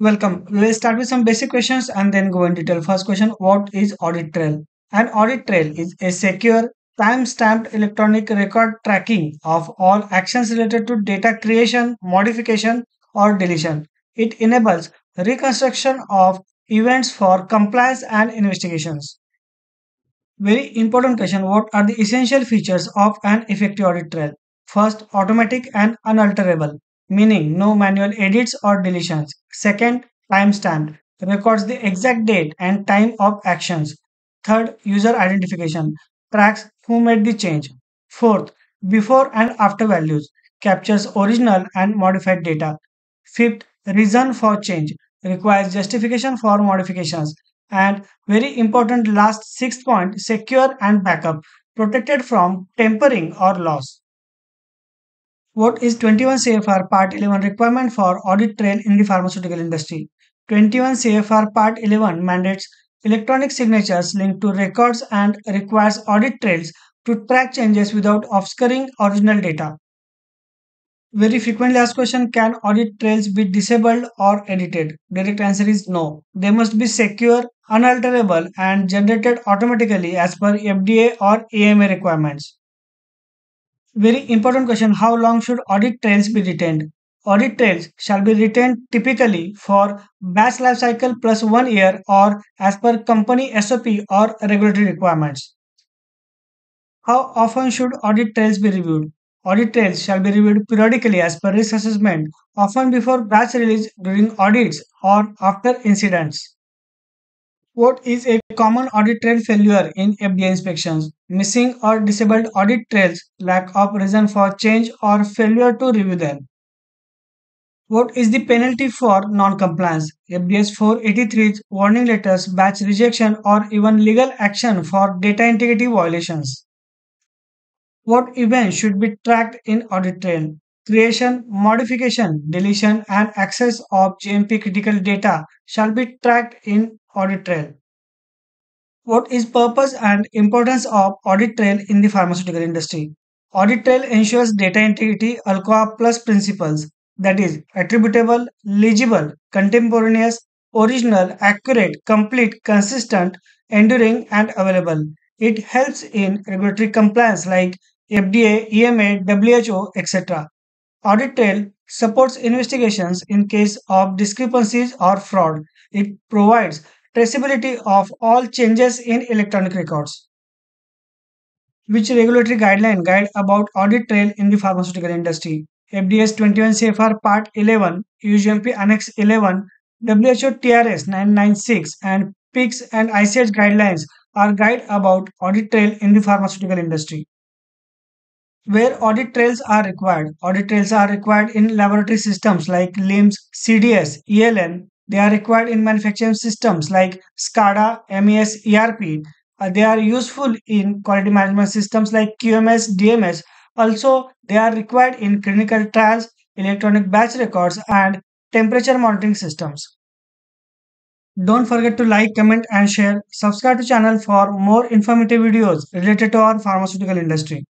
Welcome. We'll start with some basic questions and then go in detail. First question What is audit trail? An audit trail is a secure, time stamped electronic record tracking of all actions related to data creation, modification, or deletion. It enables reconstruction of events for compliance and investigations. Very important question What are the essential features of an effective audit trail? First, automatic and unalterable, meaning no manual edits or deletions. Second, timestamp records the exact date and time of actions. Third, user identification tracks who made the change. Fourth, before and after values captures original and modified data. Fifth, reason for change requires justification for modifications. And very important last sixth point, secure and backup protected from tampering or loss. What is 21 CFR Part 11 requirement for audit trail in the pharmaceutical industry? 21 CFR Part 11 mandates electronic signatures linked to records and requires audit trails to track changes without obscuring original data. Very frequently asked question Can audit trails be disabled or edited? Direct answer is no. They must be secure, unalterable, and generated automatically as per FDA or EMA requirements. Very important question How long should audit trails be retained? Audit trails shall be retained typically for batch life cycle plus one year or as per company SOP or regulatory requirements. How often should audit trails be reviewed? Audit trails shall be reviewed periodically as per risk assessment, often before batch release during audits or after incidents. What is a common audit trail failure in FDA inspections? Missing or disabled audit trails, lack of reason for change, or failure to review them. What is the penalty for non-compliance? FDA's 483 warning letters, batch rejection, or even legal action for data integrity violations. What events should be tracked in audit trail? Creation, modification, deletion, and access of GMP critical data shall be tracked in audit trail. What is purpose and importance of audit trail in the pharmaceutical industry? Audit trail ensures data integrity ALCOA plus principles that is attributable, legible, contemporaneous, original, accurate, complete, consistent, enduring and available. It helps in regulatory compliance like FDA, EMA, WHO, etc. Audit trail supports investigations in case of discrepancies or fraud. It provides traceability of all changes in electronic records. Which regulatory guideline guide about audit trail in the pharmaceutical industry? FDA's 21 CFR Part 11, EU GMP Annex 11, WHO TRS 996 and PICS and ICH guidelines are guide about audit trail in the pharmaceutical industry. Where audit trails are required. Audit trails are required in laboratory systems like LIMS, CDS, ELN, they are required in manufacturing systems like SCADA, MES, ERP. Uh, they are useful in quality management systems like QMS, DMS. Also, they are required in clinical trials, electronic batch records, and temperature monitoring systems. Don't forget to like, comment, and share. Subscribe to channel for more informative videos related to our pharmaceutical industry.